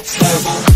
next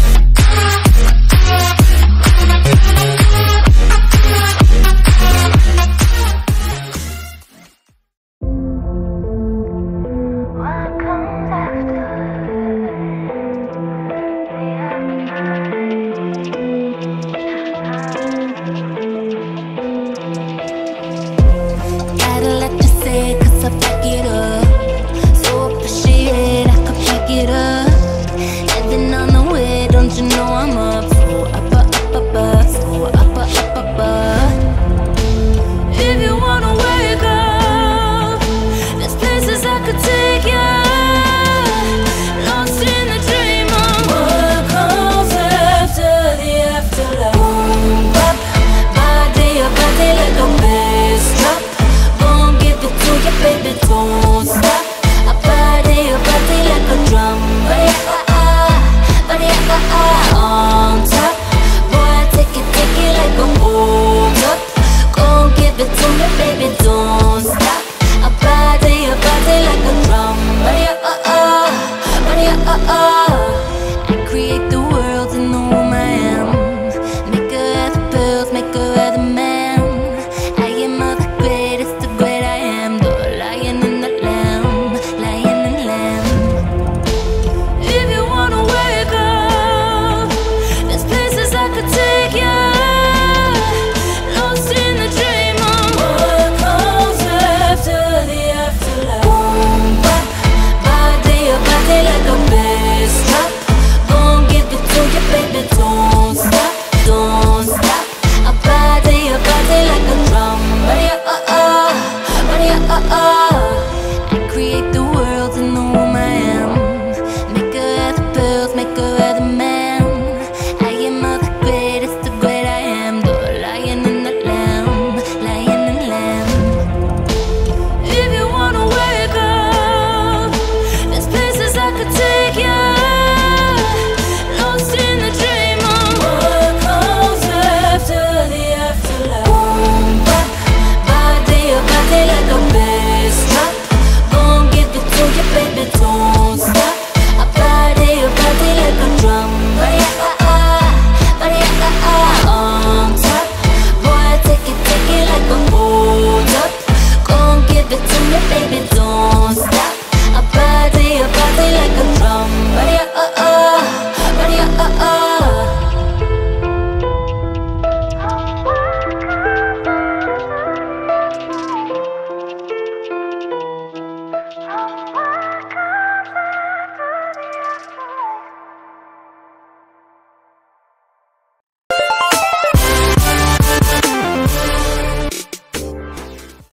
it to me, baby.